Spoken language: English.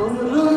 Con rumbo.